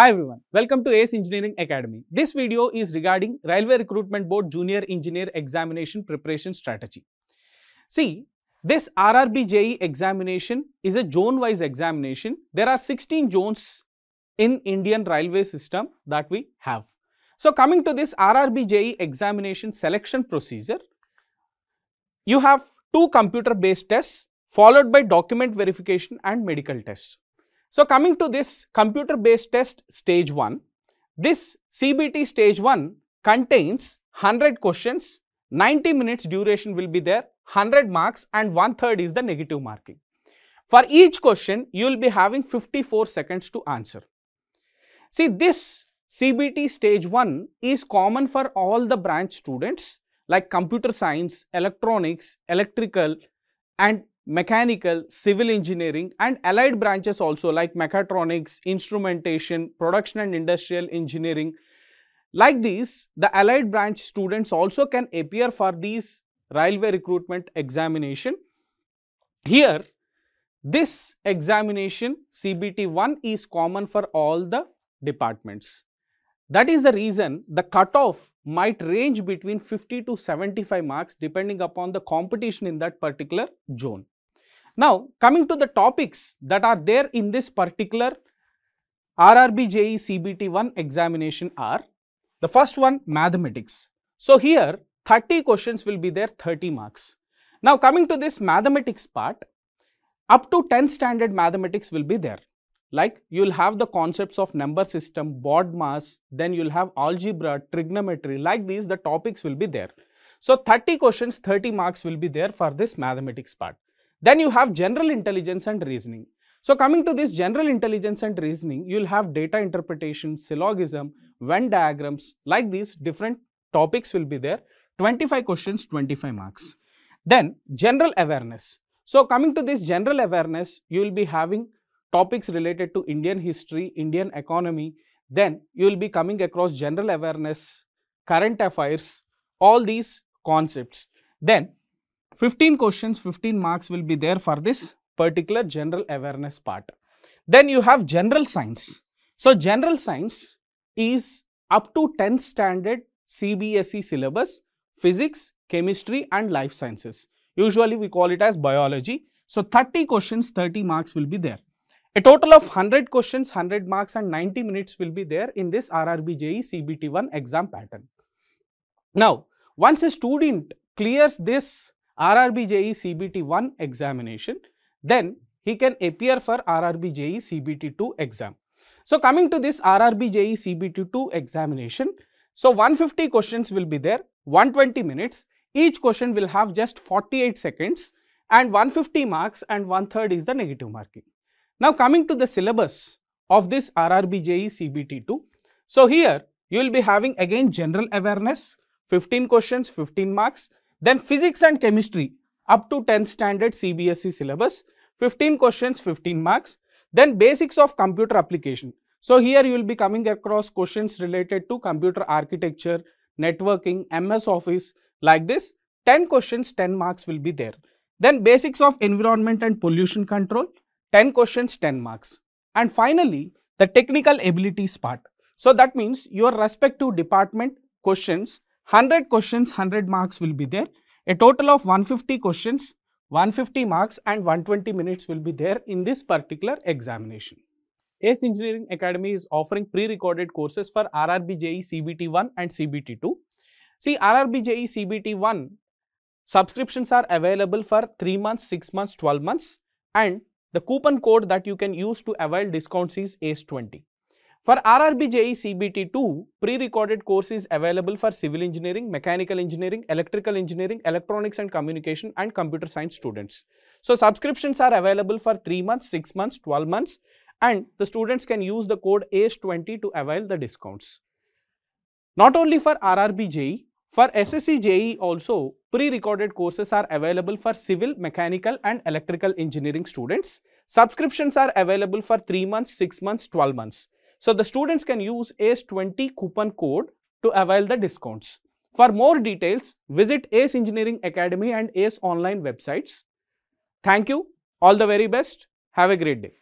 Hi everyone, welcome to ACE Engineering Academy. This video is regarding Railway Recruitment Board Junior Engineer Examination Preparation Strategy. See, this RRB JE examination is a zone-wise examination. There are 16 zones in Indian railway system that we have. So, coming to this RRB JE examination selection procedure, you have two computer based tests followed by document verification and medical tests. So, coming to this computer based test stage 1, this CBT stage 1 contains 100 questions, 90 minutes duration will be there, 100 marks and one third is the negative marking. For each question, you will be having 54 seconds to answer. See, this CBT stage 1 is common for all the branch students like computer science, electronics, electrical and mechanical, civil engineering and allied branches also like mechatronics, instrumentation, production and industrial engineering. Like these, the allied branch students also can appear for these railway recruitment examination. Here, this examination CBT 1 is common for all the departments. That is the reason the cutoff might range between 50 to 75 marks depending upon the competition in that particular zone. Now, coming to the topics that are there in this particular RRB JE CBT 1 examination are the first one mathematics. So, here 30 questions will be there 30 marks. Now, coming to this mathematics part up to 10 standard mathematics will be there like you will have the concepts of number system, BODMAS, then you will have algebra, trigonometry like these the topics will be there. So, 30 questions 30 marks will be there for this mathematics part. Then you have general intelligence and reasoning. So, coming to this general intelligence and reasoning, you will have data interpretation, syllogism, Venn diagrams like these different topics will be there. 25 questions, 25 marks. Then general awareness. So, coming to this general awareness, you will be having topics related to Indian history, Indian economy, then you will be coming across general awareness, current affairs, all these concepts. Then 15 questions, 15 marks will be there for this particular general awareness part. Then you have general science. So, general science is up to 10th standard CBSE syllabus, physics, chemistry and life sciences. Usually we call it as biology. So, 30 questions, 30 marks will be there. A total of 100 questions, 100 marks and 90 minutes will be there in this RRB JE CBT1 exam pattern. Now, once a student clears this RRB JE CBT1 examination, then he can appear for RRB JE CBT2 exam. So, coming to this RRB JE CBT2 examination, so 150 questions will be there, 120 minutes, each question will have just 48 seconds and 150 marks and one third is the negative marking. Now coming to the syllabus of this RRB JE CBT2. So here you will be having again general awareness, 15 questions, 15 marks, then physics and chemistry up to 10 standard CBSE syllabus, 15 questions, 15 marks, then basics of computer application. So here you will be coming across questions related to computer architecture, networking, MS Office like this, 10 questions, 10 marks will be there. Then basics of environment and pollution control, 10 questions 10 marks and finally the technical abilities part. So that means your respective department questions 100 questions 100 marks will be there a total of 150 questions 150 marks and 120 minutes will be there in this particular examination. ACE Engineering Academy is offering pre-recorded courses for RRB JE CBT1 and CBT2. See RRB JE CBT1 subscriptions are available for 3 months, 6 months, 12 months and the coupon code that you can use to avail discounts is ACE20. For RRB JE CBT2, pre-recorded course is available for civil engineering, mechanical engineering, electrical engineering, electronics and communication and computer science students. So, subscriptions are available for 3 months, 6 months, 12 months and the students can use the code ACE20 to avail the discounts. Not only for RRB JE, for SSC JE also, pre-recorded courses are available for civil, mechanical and electrical engineering students. Subscriptions are available for 3 months, 6 months, 12 months. So, the students can use ACE20 coupon code to avail the discounts. For more details, visit ACE Engineering Academy and ACE online websites. Thank you. All the very best. Have a great day.